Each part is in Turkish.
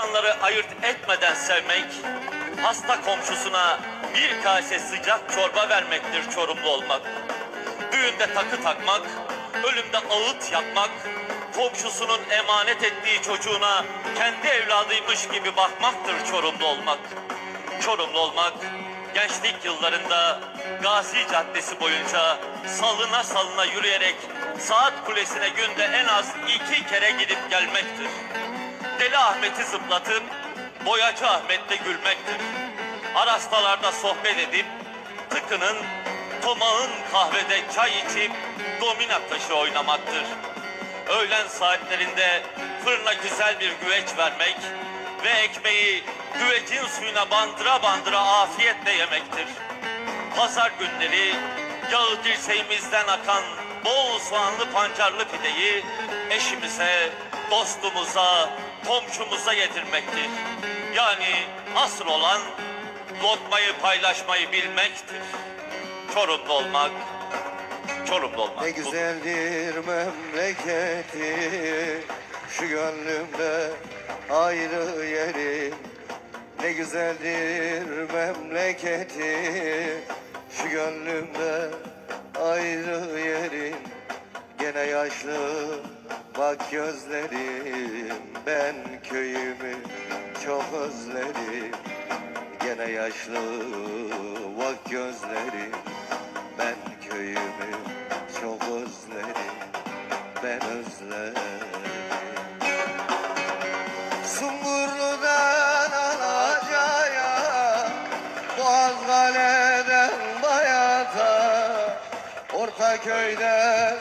İnsanları ayırt etmeden sevmek, hasta komşusuna bir kase sıcak çorba vermektir Çorumlu olmak. Düğünde takı takmak, ölümde ağıt yakmak, komşusunun emanet ettiği çocuğuna kendi evladıymış gibi bakmaktır Çorumlu olmak. Çorumlu olmak, gençlik yıllarında Gazi Caddesi boyunca salına salına yürüyerek saat kulesine günde en az iki kere gidip gelmektir. Deli Ahmet'i zıplatıp boyacı Ahmet'le gülmektir. Arastalarda sohbet edip tıkının, tomağın kahvede çay içip domina taşı oynamaktır. Öğlen saatlerinde fırına güzel bir güveç vermek ve ekmeği güvecin suyuna bandıra bandıra afiyetle yemektir. Pazar günleri yağı dirseğimizden akan bol soğanlı pancarlı pideyi eşimize, dostumuza, komşumuza yedirmektir. Yani asıl olan lokmayı paylaşmayı bilmektir. Çorumlu olmak, Çorumlu olmak. Ne güzeldir memleketi Şu gönlümde ayrı yeri Ne güzeldir memleketi Şu gönlümde ayrı yerim Gene yaşlı bak gözlerim Ben köyümü çok özlerim Gene yaşlı bak gözlerim Ben köyümü çok özledim. Ben özledim. Sungurlu'dan Alaca'ya Boğaz Kale'den Bayat'a. Ortaköy'den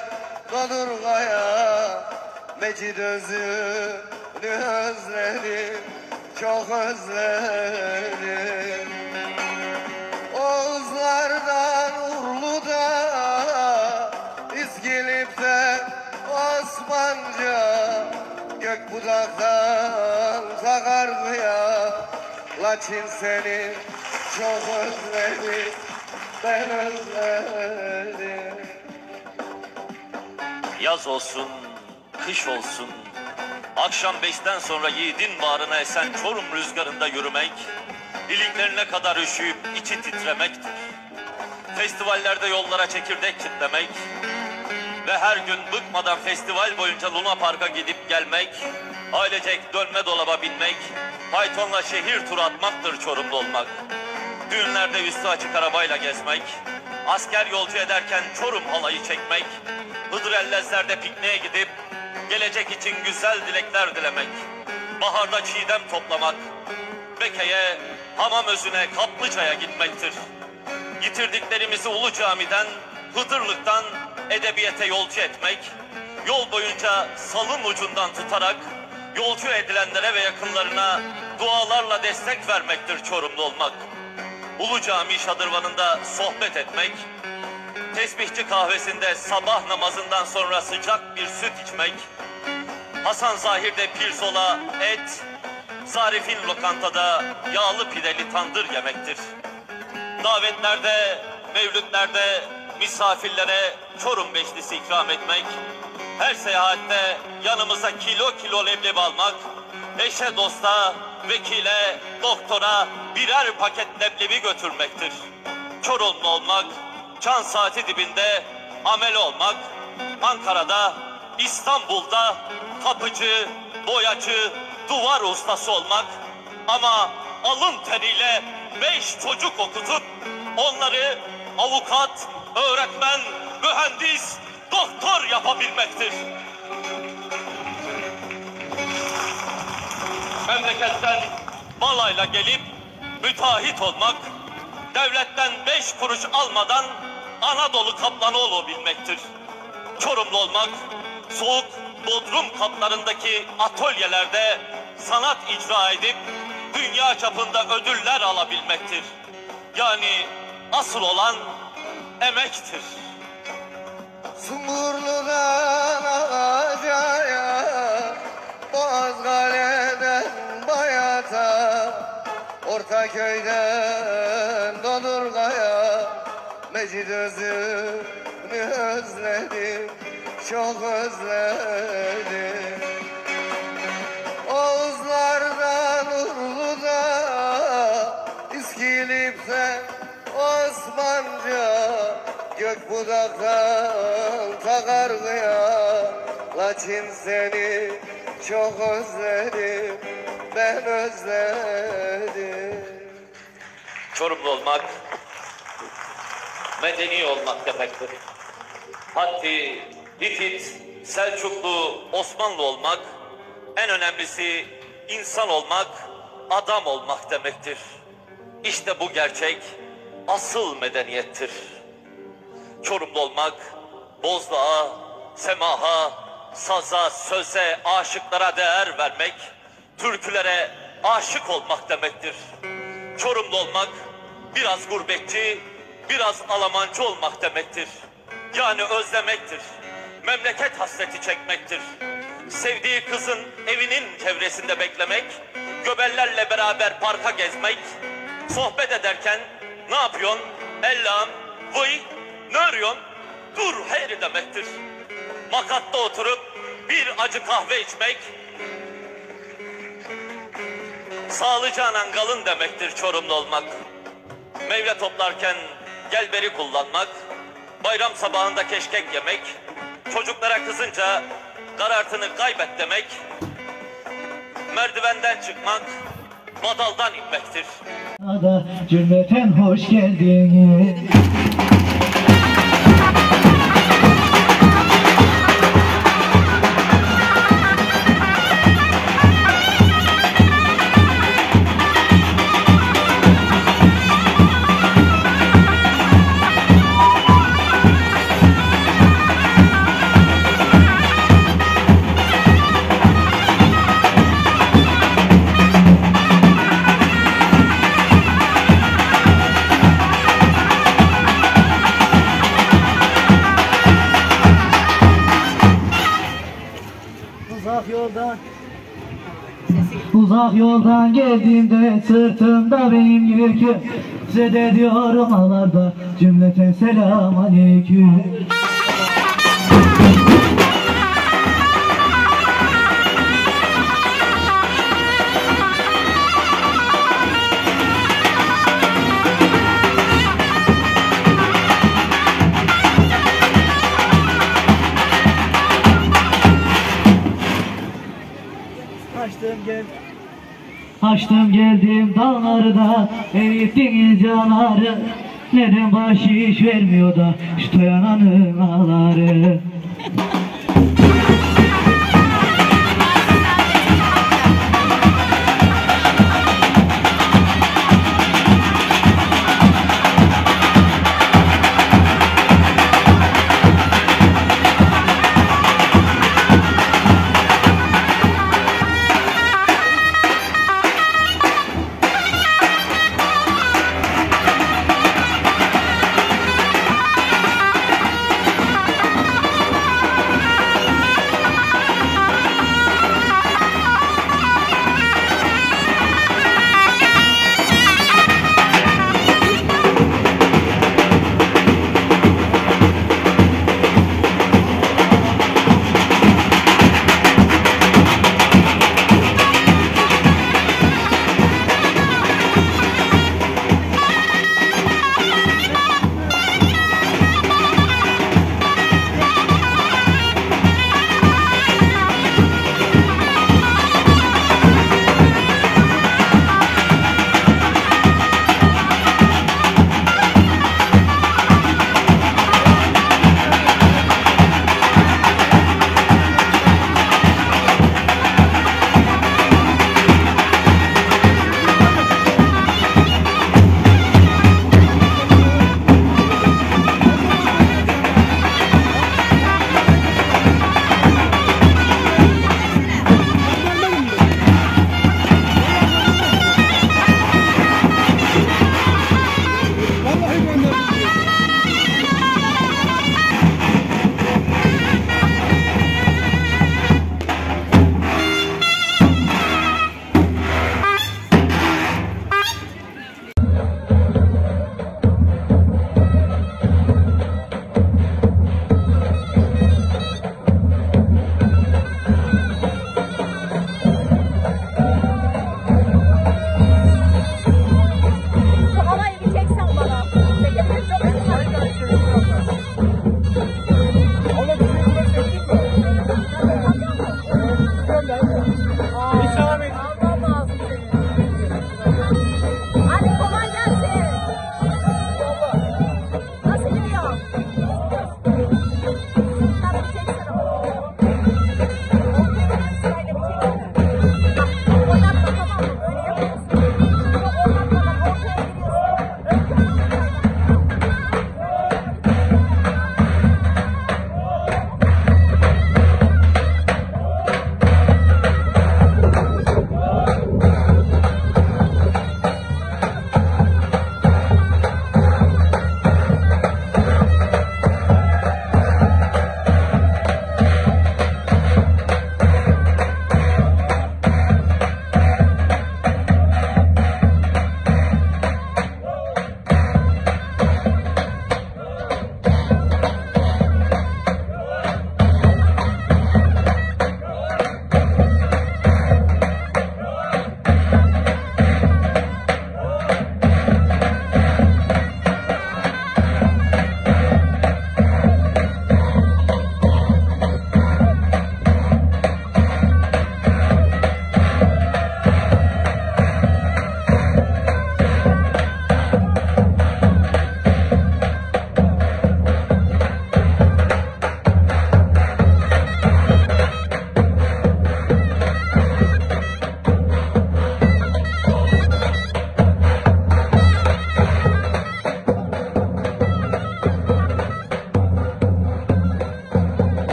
Kadırga'ya Mecid Özü'nü özledim Çok özledim Oğuzlardan Urlu'da İskilip'ten Osmanca Gökbudak'tan Sakarkı'ya Laçin seni çok özledim Ben özledim. Yaz olsun, kış olsun, akşam beşten sonra yiğidin bağrına esen Çorum rüzgarında yürümek, iliklerine kadar üşüyüp içi titremektir. Festivallerde yollara çekirdek kitlemek ve her gün bıkmadan festival boyunca Luna Park'a gidip gelmek, ailecek dönme dolaba binmek, faytonla şehir turu atmaktır Çorumlu olmak. Düğünlerde üstü açık arabayla gezmek, asker yolcu ederken Çorum halayı çekmek, Hıdrellezler'de pikniğe gidip gelecek için güzel dilekler dilemek, baharda çiğdem toplamak, Beke'ye, Hamam Özü'ne, Kaplıca'ya gitmektir. Yitirdiklerimizi Ulu Cami'den, Hıdırlık'tan edebiyete yolcu etmek, yol boyunca salın ucundan tutarak yolcu edilenlere ve yakınlarına dualarla destek vermektir Çorumlu olmak. Ulu Cami şadırvanında sohbet etmek, tesbihçi kahvesinde sabah namazından sonra sıcak bir süt içmek, Hasan Zahir'de pirzola, et, Zarif'in lokantada yağlı pideli tandır yemektir. Davetlerde, mevlütlerde misafirlere Çorum beşlisi ikram etmek, her seyahatte yanımıza kilo kilo leblebi almak, eşe dosta, vekile, doktora birer paket leblebi götürmektir. Çorumlu olmak, çan saati dibinde amel olmak, Ankara'da, İstanbul'da kapıcı, boyacı, duvar ustası olmak ama alın teriyle beş çocuk okutup onları avukat, öğretmen, mühendis, doktor yapabilmektir. Memleketten balayla gelip müteahhit olmak, devletten beş kuruş almadan Anadolu kaplanı olabilmektir. Çorumlu olmak, soğuk Bodrum katlarındaki atölyelerde sanat icra edip dünya çapında ödüller alabilmektir. Yani asıl olan emektir. Sungurlu'dan Alaca'ya Boğaz Kale'den Bayat'a Ortaköy'den Dodurga'ya Mecid özledim Çok özledim Oğuzlardan Urlu'da İskilip'ten Osmanca Gökbudak'tan Takarlı'ya Laçin seni çok özledim ben özledim. Çorumlu olmak medeni olmak demektir. Hatti, Hitit, Selçuklu, Osmanlı olmak, en önemlisi insan olmak, adam olmak demektir. İşte bu gerçek asıl medeniyettir. Çorumlu olmak, bozdağa, semaha, saza, söze, aşıklara değer vermek, türkülere aşık olmak demektir. Çorumlu olmak, biraz gurbetçi, biraz Almancı olmak demektir. Yani özlemektir. Memleket hasreti çekmektir. Sevdiği kızın evinin çevresinde beklemek, göbellerle beraber parka gezmek, sohbet ederken ne yapıyorsun? Ellam, vıy, ne arıyorsun? Dur heyri demektir. Makatta oturup bir acı kahve içmek, sağlıcağına kalın demektir Çorumlu olmak. Meyve toplarken gelberi kullanmak, bayram sabahında keşkek yemek, çocuklara kızınca karartını kaybet demek, merdivenden çıkmak, madaldan inmektir. cümleten hoş geldiniz. Yoldan geldiğimde sırtımda benim yüküm. Zede diyorum ağlarda cümleten selam aleyküm Açtım geldim dağları da erittiniz canları. Neden bahşiş vermiyor da şu toyananın ağları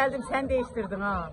geldim sen değiştirdin ha.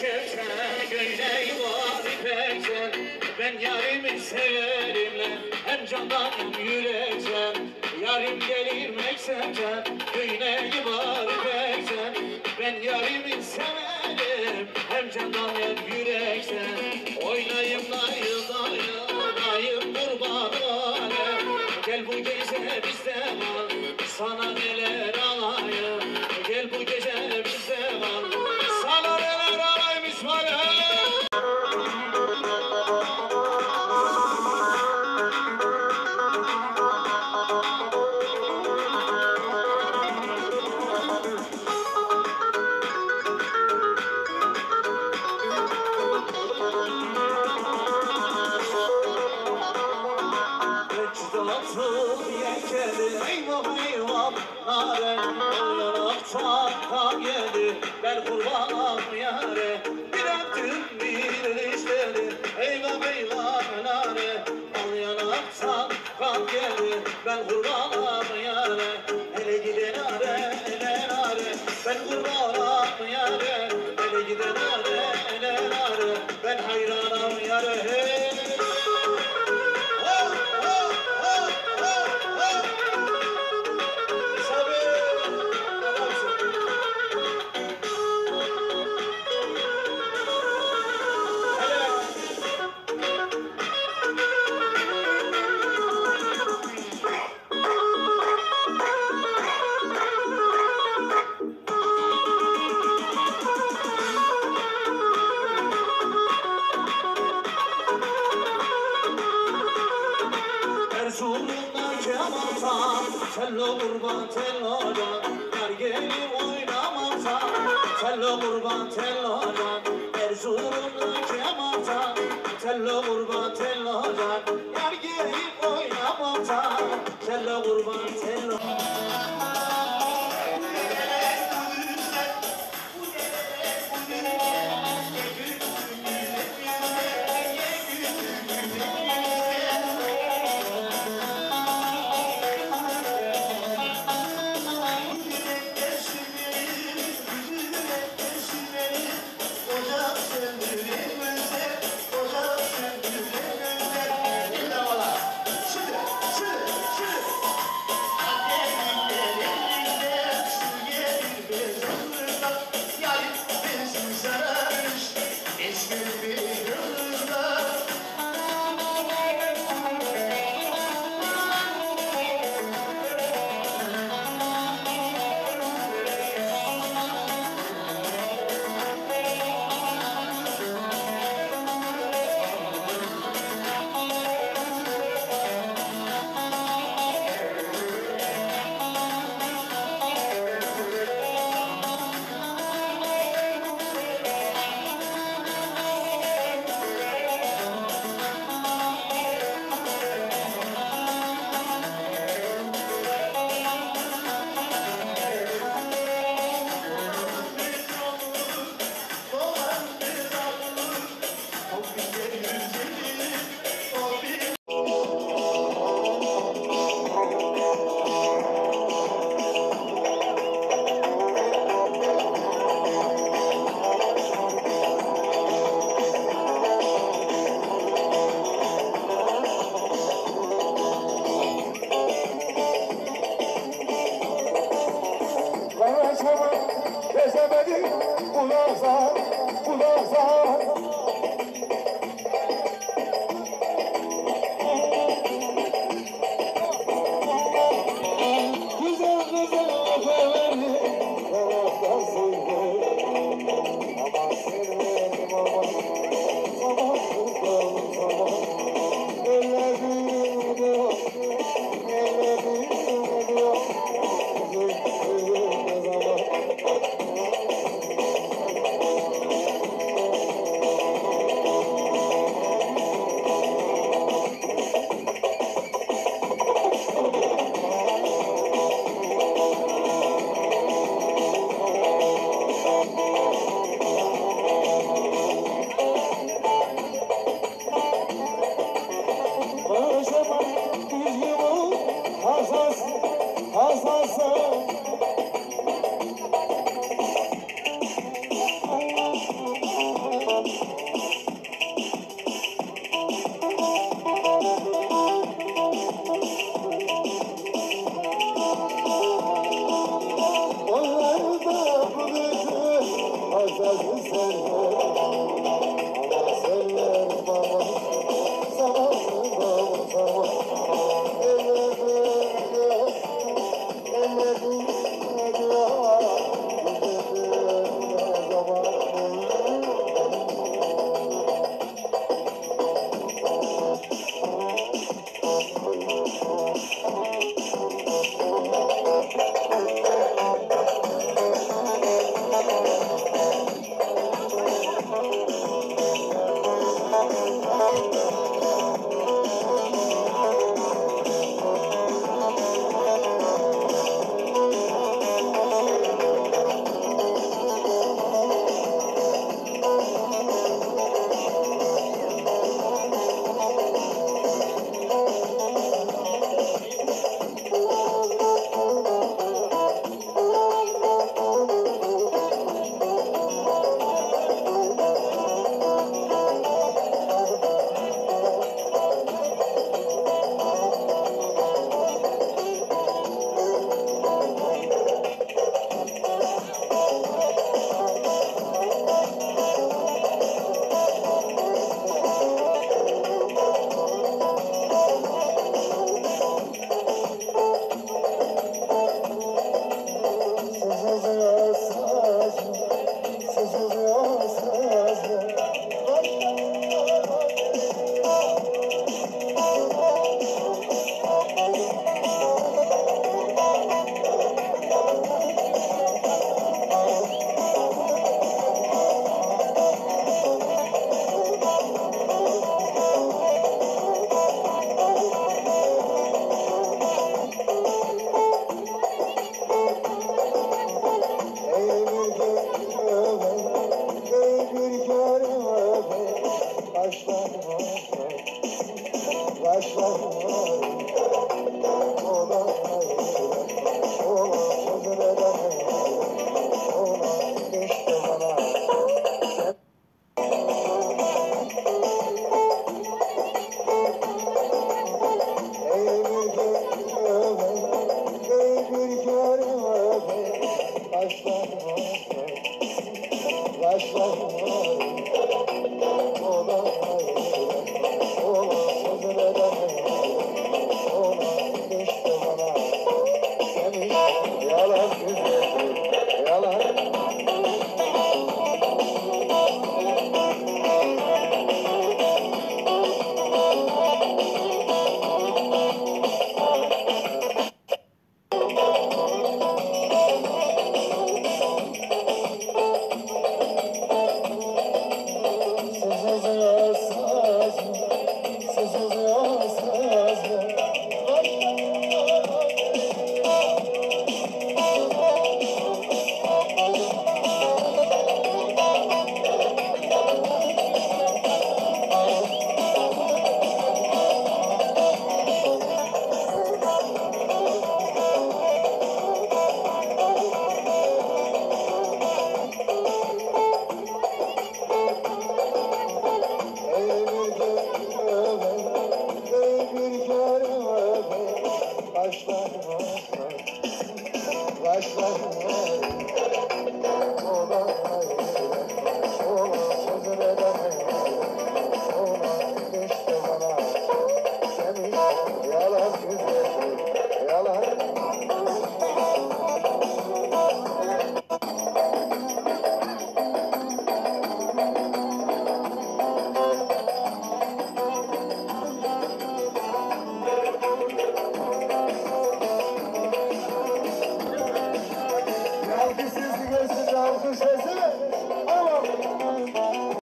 Sevsen Gönley var ipeksen Ben yarimi severim Hem candan hem yüreksen Yarim gelir meksemsen Gönley var ipeksen Ben yarimi severim Hem candan hem yüreksen Oynayım dayı dayı Dayım kurban Gel bu gece bizde kal Sana neler করব Tello kurban tellodan Yar gelir oynamamsa Tello kurban tellodan Konuşamam, Oh.